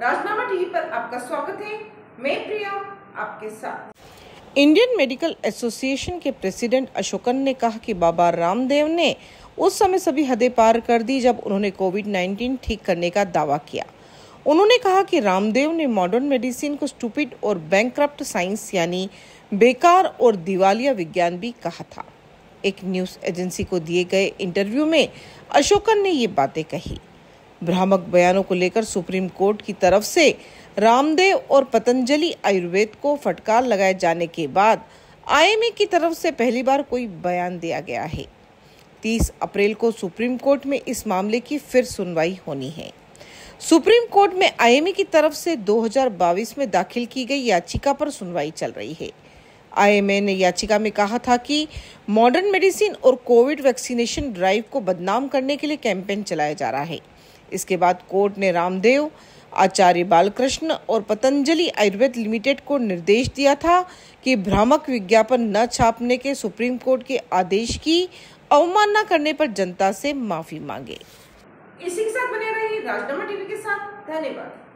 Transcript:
राजनामा TV पर आपका स्वागत है। मैं प्रिया, आपके साथ। इंडियन मेडिकल एसोसिएशन के प्रेसिडेंट अशोकन ने कहा कि बाबा रामदेव ने उस समय सभी हदें पार कर दी जब उन्होंने कोविड 19 ठीक करने का दावा किया। उन्होंने कहा कि रामदेव ने मॉडर्न मेडिसिन को स्टूपिड और बैंक साइंस यानी बेकार और दिवालिया विज्ञान भी कहा था। एक न्यूज़ एजेंसी को दिए गए इंटरव्यू में अशोकन ने ये बातें कही। भ्रामक बयानों को लेकर सुप्रीम कोर्ट की तरफ़ से रामदेव और पतंजलि आयुर्वेद को फटकार लगाए जाने के बाद आईएमए की तरफ़ से पहली बार कोई बयान दिया गया है। 30 अप्रैल को सुप्रीम कोर्ट में इस मामले की फिर सुनवाई होनी है। सुप्रीम कोर्ट में आईएमए की तरफ़ से 2022 में दाखिल की गई याचिका पर सुनवाई चल रही है। आईएमए ने याचिका में कहा था कि मॉडर्न मेडिसिन और कोविड वैक्सीनेशन ड्राइव को बदनाम करने के लिए कैंपेन चलाया जा रहा है। इसके बाद कोर्ट ने रामदेव, आचार्य बालकृष्ण और पतंजलि आयुर्वेद लिमिटेड को निर्देश दिया था कि भ्रामक विज्ञापन न छापने के सुप्रीम कोर्ट के आदेश की अवमानना करने पर जनता से माफ़ी मांगे। इसी के साथ बने रहिए राजनामा टीवी के साथ। धन्यवाद।